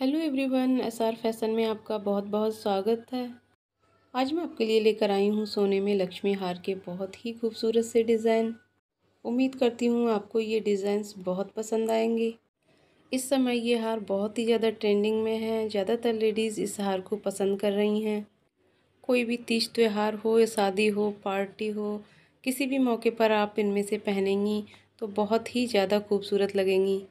Hello everyone, SR fashion में आपका बहुत बहुत स्वागत है। आज मैं आपके लिए लेकर आई हूँ सोने में लक्ष्मी हार के बहुत ही खूबसूरत से डिज़ाइन। उम्मीद करती हूँ आपको ये डिज़ाइंस बहुत पसंद आएँगे। इस समय ये हार बहुत ही ज़्यादा ट्रेंडिंग में है, ज़्यादातर लेडीज़ इस हार को पसंद कर रही हैं। कोई भी तीज त्यौहार हो शादी हो, पार्टी हो, किसी भी मौके पर आप इनमें से पहनेंगी तो बहुत ही ज़्यादा खूबसूरत लगेंगी।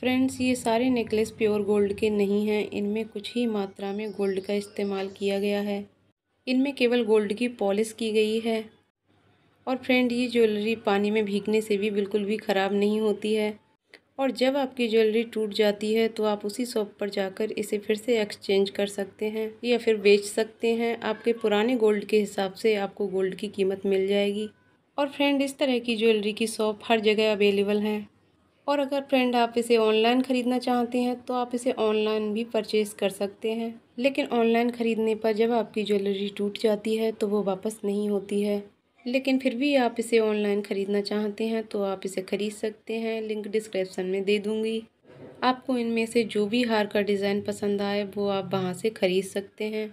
फ्रेंड्स ये सारे नेकलेस प्योर गोल्ड के नहीं हैं। इनमें कुछ ही मात्रा में गोल्ड का इस्तेमाल किया गया है। इनमें केवल गोल्ड की पॉलिश की गई है। और फ्रेंड ये ज्वेलरी पानी में भीगने से भी बिल्कुल भी ख़राब नहीं होती है। और जब आपकी ज्वेलरी टूट जाती है तो आप उसी शॉप पर जाकर इसे फिर से एक्सचेंज कर सकते हैं या फिर बेच सकते हैं। आपके पुराने गोल्ड के हिसाब से आपको गोल्ड की कीमत मिल जाएगी। और फ्रेंड इस तरह की ज्वेलरी की शॉप हर जगह अवेलेबल हैं। और अगर फ्रेंड आप इसे ऑनलाइन ख़रीदना चाहते हैं तो आप इसे ऑनलाइन भी परचेज़ कर सकते हैं। लेकिन ऑनलाइन ख़रीदने पर जब आपकी ज्वेलरी टूट जाती है तो वो वापस नहीं होती है। लेकिन फिर भी आप इसे ऑनलाइन ख़रीदना चाहते हैं तो आप इसे ख़रीद सकते हैं। लिंक डिस्क्रिप्सन में दे दूँगी। आपको इनमें से जो भी हार का डिज़ाइन पसंद आए, वो आप वहाँ से ख़रीद सकते हैं।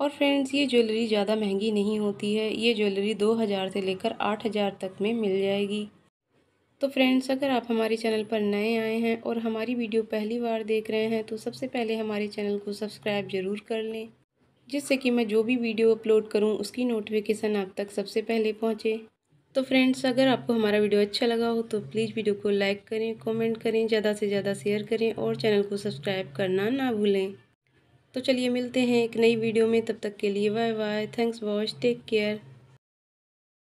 और फ्रेंड्स ये ज्वेलरी ज़्यादा महँगी नहीं होती है। ये ज्वेलरी दो हज़ार से लेकर आठ हज़ार तक में मिल जाएगी। तो फ्रेंड्स अगर आप हमारे चैनल पर नए आए हैं और हमारी वीडियो पहली बार देख रहे हैं तो सबसे पहले हमारे चैनल को सब्सक्राइब ज़रूर कर लें, जिससे कि मैं जो भी वीडियो अपलोड करूँ, उसकी नोटिफिकेशन आप तक सबसे पहले पहुँचे। तो फ्रेंड्स अगर आपको हमारा वीडियो अच्छा लगा हो तो प्लीज़ वीडियो को लाइक करें कमेंट करें, ज़्यादा से ज़्यादा शेयर करें और चैनल को सब्सक्राइब करना ना भूलें। तो चलिए मिलते हैं एक नई वीडियो में, तब तक के लिए bye bye thanks watch take care